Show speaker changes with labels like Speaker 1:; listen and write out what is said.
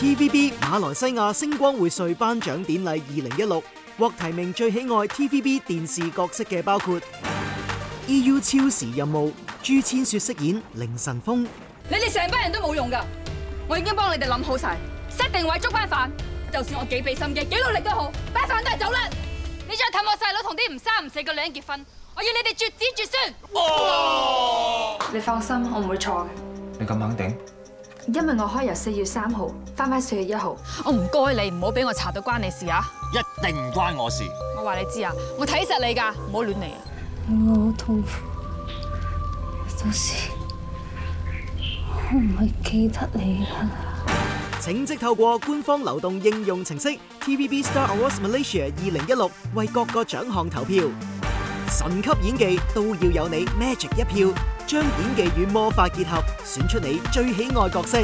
Speaker 1: TVB 马来西亚星光荟萃颁奖典礼二零一六获提名最喜爱 TVB 电视角色嘅包括《EU 超时任务》，朱千雪饰演凌晨风。
Speaker 2: 你哋成班人都冇用噶，我已经帮你哋谂好晒 set 定位捉翻返。就算我几俾心机几努力都好，班饭都走啦！你再氹我细佬同啲唔三唔四嘅女人结婚，我要你哋绝子绝孙。
Speaker 3: 你放心，我唔会错嘅。
Speaker 4: 你咁肯定？
Speaker 3: 因为我开由四月三号翻返四月一号，
Speaker 2: 我唔该你，唔好俾我查到关你事啊！
Speaker 5: 一定唔关我事。
Speaker 2: 我话你知啊，我睇实你噶，唔好乱嚟啊！
Speaker 6: 我好痛苦，到时我唔系记得你啦。
Speaker 1: 请即透过官方流动应用程式 T V B Star Awards Malaysia 二零一六为各个奖项投票，神级演技都要有你 Magic 一票。将演技与魔法结合，选出你最喜爱角色。